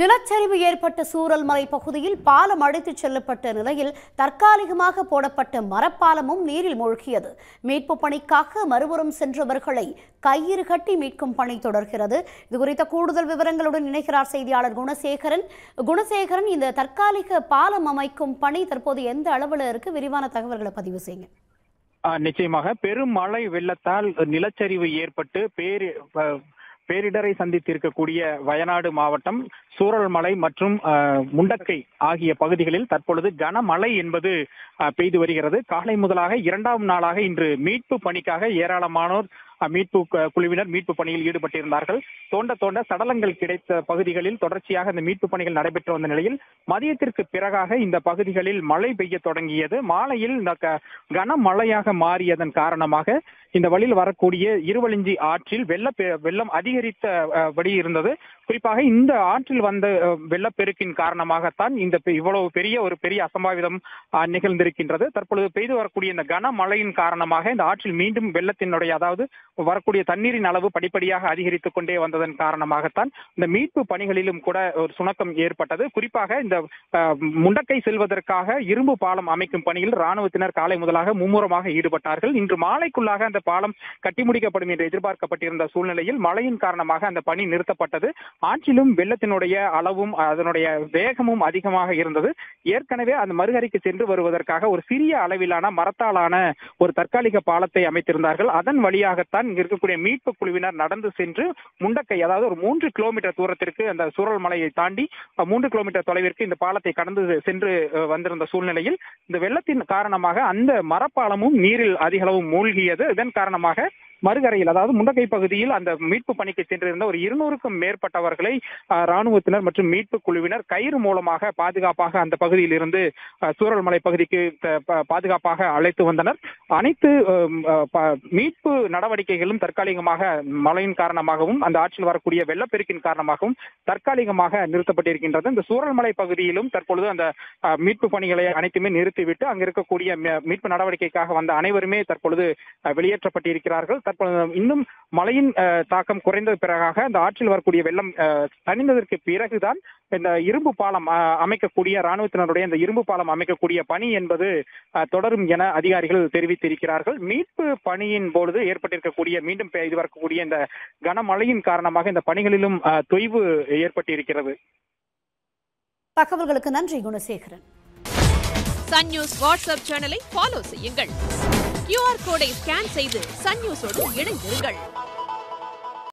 நிலச்சரிவு ஏற்பட்ட சூரல்மலை பகுதியில் பாலம் அழைத்துச் செல்லப்பட்ட நிலையில் தற்காலிகமாக போடப்பட்ட மரப்பாலமும் நீரில் மூழ்கியது. மீட்பு பணிக்காக மறுபுறம் சென்றவர்களை கயிறு கட்டி மீட்கும் பணி தொடர்கிறது. இது குறித்த கூடுதல் விவரங்களுடன் இணைகிறார் செய்தியாளர் குணசேகரன். குணசேகரன் இந்த தற்காலிக பாலம் அமைக்கும் பணி தற்போது எந்த அளவில் இருக்கு? விரிவான தகவல்களை பதிவு செய்யுங்க. நிச்சயமாக பெரும் மழை வெள்ளத்தால் நிலச்சரிவு ஏற்பட்டு பேரி பேரிடரை சந்தித்திருக்கக்கூடிய வயநாடு மாவட்டம் சூரல்மலை மற்றும் முண்டக்கை ஆகிய பகுதிகளில் தற்பொழுது கனமழை என்பது பெய்து வருகிறது. காலை முதலாக இரண்டாம் நாளாக இன்று மீட்பு பணிக்காக ஏராளமானோர் மீட்பு குழுவினர் மீட்பு பணியில் ஈடுபட்டிருந்தார்கள். தோண்ட தோண்ட சடலங்கள் கிடைத்த பகுதிகளில் தொடர்ச்சியாக இந்த மீட்பு பணிகள் நடைபெற்று வந்த நிலையில் மதியத்திற்கு பிறகாக இந்த பகுதிகளில் மழை பெய்ய தொடங்கியது. மாலையில் இந்த கனமழையாக மாறியதன் காரணமாக இந்த வழியில் வரக்கூடிய இருவழிஞ்சி ஆற்றில் வெள்ள வெள்ளம் அதிகரித்த படி இருந்தது. குறிப்பாக இந்த ஆற்றில் வந்த வெள்ளப்பெருக்கின் காரணமாகத்தான் இந்த பெ- இவ்வளவு பெரிய ஒரு பெரிய அசம்பாவிதம் அஹ், நிகழ்ந்திருக்கின்றது. தற்பொழுது பெய்து வரக்கூடிய இந்த கனமழையின் காரணமாக இந்த ஆற்றில் மீண்டும் வெள்ளத்தினுடைய அதாவது வரக்கூடிய தண்ணீரின் அளவு படிப்படியாக அதிகரித்துக் கொண்டே வந்ததன் காரணமாகத்தான் இந்த மீட்பு பணிகளிலும் கூட ஒரு சுணக்கம் ஏற்பட்டது. குறிப்பாக இந்த முண்டக்கை செல்வதற்காக இரும்பு பாலம் அமைக்கும் பணியில் ராணுவத்தினர் காலை முதலாக மும்முரமாக ஈடுபட்டார்கள். இன்று மாலைக்குள்ளாக அந்த பாலம் கட்டி முடிக்கப்படும் என்று எதிர்பார்க்கப்பட்டிருந்த சூழ்நிலையில் மழையின் காரணமாக அந்த பணி நிறுத்தப்பட்டது. ஆற்றிலும் வெள்ளத்தினுடைய அளவும் அதனுடைய வேகமும் அதிகமாக இருந்தது. ஏற்கனவே அந்த மறுகரைக்கு சென்று வருவதற்காக ஒரு சிறிய அளவிலான மரத்தாலான ஒரு தற்காலிக பாலத்தை அமைத்திருந்தார்கள். அதன் வழியாகத்தான் இங்க இருக்கக்கூடிய மீட்பு குழுவினர் நடந்து சென்று முண்டக்கை அதாவது ஒரு மூன்று கிலோமீட்டர் தூரத்திற்கு அந்த சூழல் மலையை தாண்டி மூன்று கிலோமீட்டர் தொலைவிற்கு இந்த பாலத்தை கடந்து சென்று வந்திருந்த சூழ்நிலையில் இந்த வெள்ளத்தின் காரணமாக அந்த மரப்பாலமும் நீரில் அதிகளவும் மூழ்கியது. இதன் காரணமாக மறுகரையில் அதாவது முண்டக்கை பகுதியில் அந்த மீட்பு பணிக்கு சென்றிருந்த ஒரு இருநூறுக்கும் மேற்பட்டவர்களை ராணுவத்தினர் மற்றும் மீட்பு குழுவினர் கயிறு மூலமாக பாதுகாப்பாக அந்த பகுதியில் இருந்து சூரல்மலை பகுதிக்கு பாதுகாப்பாக அழைத்து வந்தனர். அனைத்து மீட்பு நடவடிக்கைகளும் தற்காலிகமாக மழையின் காரணமாகவும் அந்த ஆற்றில் வரக்கூடிய வெள்ளப்பெருக்கின் காரணமாகவும் தற்காலிகமாக நிறுத்தப்பட்டிருக்கின்றது. இந்த சூரல்மலை பகுதியிலும் தற்பொழுது அந்த அஹ், மீட்பு பணிகளை அனைத்துமே நிறுத்திவிட்டு அங்கிருக்கக்கூடிய மீட்பு நடவடிக்கைக்காக வந்த அனைவருமே தற்பொழுது வெளியேற்றப்பட்டிருக்கிறார்கள். தற்பொழுது இன்னும் மழையின் தாக்கம் குறைந்த பிறகாக அந்த ஆற்றில் வரக்கூடிய வெள்ளம் தணிந்ததற்கு பிறகுதான் இந்த இரும்பு பாலம் அமைக்கக்கூடிய ராணுவத்தினருடைய இந்த இரும்பு பாலம் அமைக்கக்கூடிய பணி என்பது தொடரும் என அதிகாரிகள் தெரிவித்திருக்கிறார்கள். மீட்பு பணியின் பொழுது ஏற்பட்டிருக்கக்கூடிய மீண்டும் இது வரக்கூடிய இந்த கனமழையின் காரணமாக இந்த பணிகளிலும் தொய்வு ஏற்பட்டிருக்கிறது. தகவல்களுக்கு நன்றி குணசேகரன். சன் நியூஸ் வாட்ஸ்அப் சேனலை ஃபாலோ செய்யுங்கள். கியூஆர் கோடை ஸ்கேன் செய்து சன் நியூஸோடு இணைந்திருங்கள்.